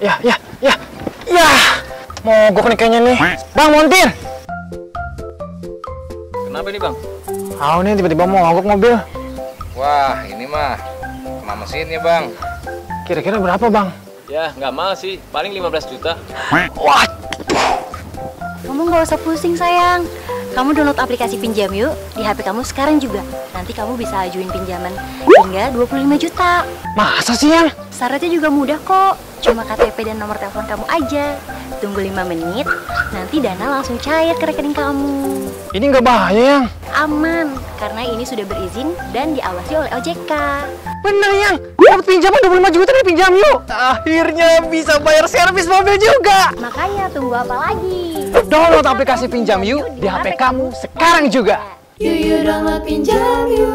Ya, ya, ya, ya. Mogok nih kayaknya nih. Bang, montir. Kenapa nih bang? Tahu nih tiba-tiba mau mogok mobil. Wah ini mah kena mesinnya bang. Kira-kira berapa, Bang? Ya nggak mahal sih, paling 15 juta. Wah, Kamu nggak usah pusing sayang. Kamu download aplikasi pinjam yuk di HP kamu sekarang juga. Nanti kamu bisa ajuin pinjaman hingga 25 juta. masa sih, Yang? Syaratnya juga mudah kok. Cuma KTP dan nomor telepon kamu aja. Tunggu 5 menit, nanti dana langsung cair ke rekening kamu. Ini nggak bahaya, Yang? Aman, karena ini sudah berizin dan diawasi oleh OJK. Bener, Yang. Dapat pinjaman 25 juta nih pinjam yuk. Akhirnya bisa bayar servis mobil juga. Makanya tunggu apa lagi? Download aplikasi Pinjam Yuk di HP kamu sekarang juga. Yuk yuk download pinjam yuk